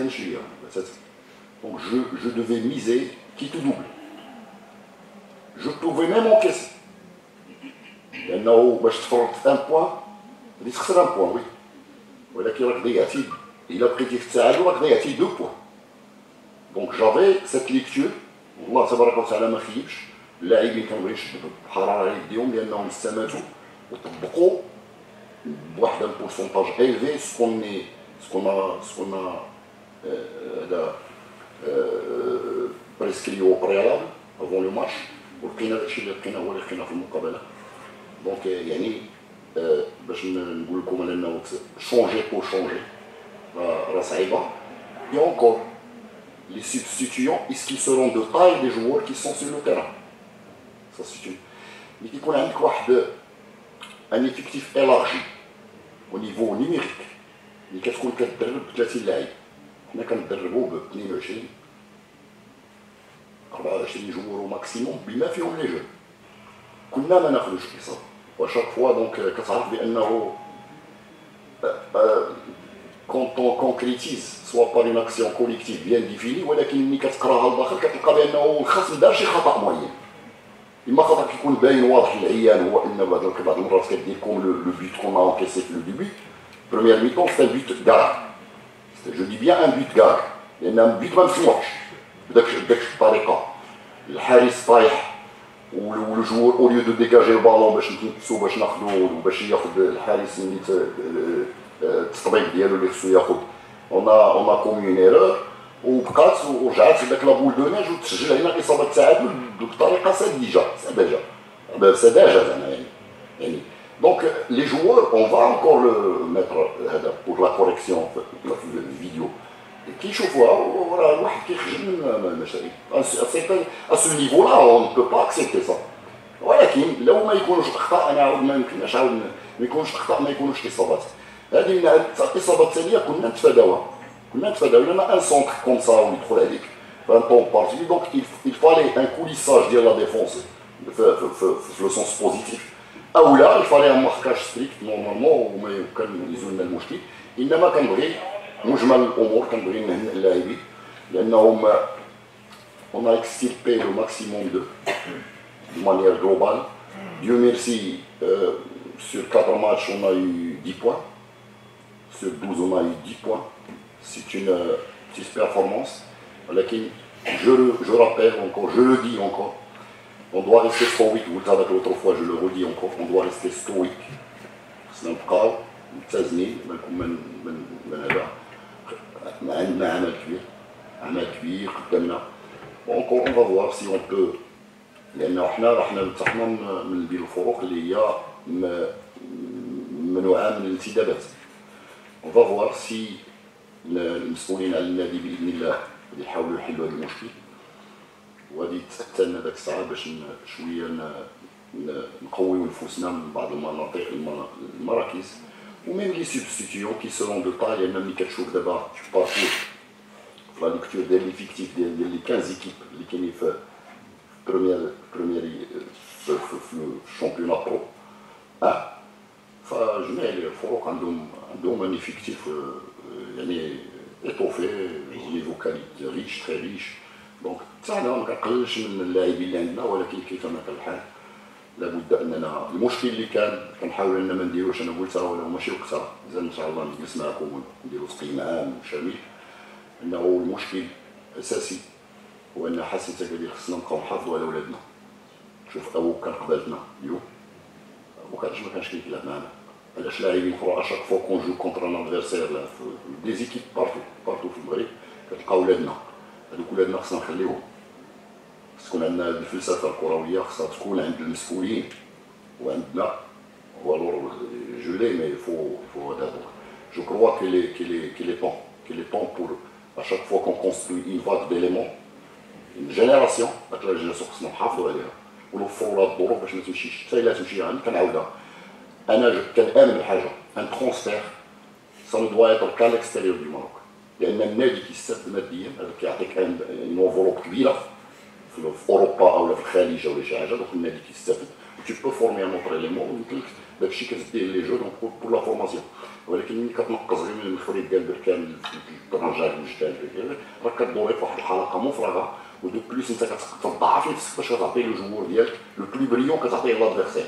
مزيان شويه دونك جو جو دوفي ميزي كي تو دوبل جو بوفي ميم انكيسي لانه باش تفرط في ان بوان غادي تخسر ان بوان وي ولكن راك ضيعتي الا بقيتي في التعادل راك ضيعتي دو بوان دونك جافي سيت ليكتور والله تبارك وتعالى ما خيبش اللاعبين كانوا يشدوا بحراره على يديهم لانهم استماتوا وطبقوا بواحد البورسونتاج ايلفي سكون سكون سكون هذا بريسكريو بريالابل افون لو ماتش ولقينا داكشي اللي لقينا هو اللي لقينا في المقابله دونك يعني باش نقول لكم انه شونجي بور شونجي راه صعيبه et encore les substituants est-ce qu'ils seront de taille des joueurs qui sont sur le terrain ça c'est une mais كيكون عندك واحد ان effectif élargi au niveau numérique اللي كتكون كتدرب ب 30 لاعب حنا كندربوا ب 22 24 joueurs maximum بما فيهم les jeunes. كنا ما ناخذوش الاصابه و chaque fois donc كتعرف بأنه quand on concrétise soit par une action collective bien définie ولكن ملي كتقراها لداخل كتلقى بأنه الخصم دار شي خطأ معين. إما خطأ كيكون باين واضح للعيان هو ان بعض المرات كدير كوم لو بيت كون انكيسي في لو ديبي بروميير ميتون سي بيت كار جو دي بيان ان بيت كار لأن ان بيت ما مسموحش بداك بداك الطريقة الحارس طايح والجوور أو ليو دو ديكاجي البالون باش نتنفسو باش ناخذو باش ياخذ الحارس اللي التطبيق ديالو اللي خصو ياخذ اون اون كومي اون ايرور وبقات ورجعت داك لابول دو نيج وتسجل هنا اصابه التعادل بطريقه ساذجه ساذجه ساذجه زعما ميتر هذا بور لا كوريكسيون في الفيديو كيشوفوها وراه الواحد كيخرج من المشاكل ا سو نيفو لا اون بو با اكسبتي سا ولكن لو ما يكونوش اخطاء انا عاود ما يمكنناش عاود ما يكونوش اخطاء ما يكونوش اصابات هذه من الاصابات الثانيه كنا نتفاداوها كنا نتفاداو لنا ان سونتر كوم سا ويدخل عليك في ان طون بارتي دونك il fallait un coulissage ديال لا ديفونس في في لو سونس بوزيتيف او لا il fallait un marquage strict نورمالمون وما كان يزول لنا المشكل انما كنبغي مجمل الامور كنبغي نهنئ اللاعبين لانهم on a extirpé le maximum de de manière globale. Dieu merci, euh, sur 4 matchs, on a eu 10 points. Sur 12, on a eu 10 points. C'est une euh, petite performance. Je, je rappelle encore, je le dis encore, on doit rester stoïque. Vous le savez l'autre fois, je le redis encore, on doit rester stoïque. سنبقاو متزنين ما نكون من من هذا عندنا عمل كبير عمل كبير قدامنا donc on voit si on peut لأن حنا رحنا التحمى من بين الفروق اللي هي ممنوعه من الانتدابات اون فوا سي المسؤولين على النادي باذن الله يحاولوا يحلوا هذا المشكل وغادي تستنى داك الساعه باش شويه نقويو نفوسنا من بعض المناطق المراكز وميم لي سوبستيتيون كي سورون دو طاي لان ملي كتشوف دابا في باركور في لا ليكتور ديال ليفيكتيف ديال ديال لي 15 ايكيب اللي كاينين في بروميير بروميير في الشامبيون برو اه فجميع الفروق عندهم عندهم ان افيكتيف يعني ايتوفي نيفو كاليتي ريش تري ريش دونك حتى أنا ما كنقللش من اللاعبين اللي عندنا ولكن كيفما كان الحال لابد اننا المشكل اللي كان كنحاول ان ما نديروش أنا قلتها ولا ماشي وقتها مازال ان شاء الله نجلس معكم ونديروا تقييم عام وشامل انه المشكل اساسي هو ان قال لي خصنا نبقاو نحافظوا على ولادنا شوف أبوك كان قبلتنا اليوم علاش ما كانش كيلعب معنا علاش لاعبين أخرى اشاك فوا كون جو كونتر ان ادفيرسير في دي زيكيب بارتو بارتو في المغرب كتلقى ولادنا ولادنا خصنا نخليوهم خص تكون عندنا هذه الفلسفة الكروية خصها تكون عند المسؤولين وعندنا والور جو لي مي فو فو هذا جو كروا كي لي كي لي كي لي طون qu'il est temps pour à chaque fois qu'on construit une vague d'éléments une génération داك la génération خصنا نحافظوا عليها ونوفروا لها الظروف باش ما تمشيش حتى الا تمشي عندي كنعاودها أنا كنامن بحاجه un transfert ça ne doit être qu'à l'extérieur du Maroc لأن النادي كيستافد ماديا هذا كيعطيك une enveloppe كبيرة في أوروبا أو في الخليج أو شي حاجة. donc النادي كيستافد tu peux former un autre élément ويمكن لك داك الشيء كتديه les jeunes donc pour la formation ولكن ملي كتنقص غير من المخرج ديال بالكامل الطرنجات المجتمع راه كدوري في واحد الحلقة مفرغة ودو بليس أنت كتضاعف نفسك باش كتعطي لو جمهور ديالك لو بلو بريون كتعطيه لادفيرسير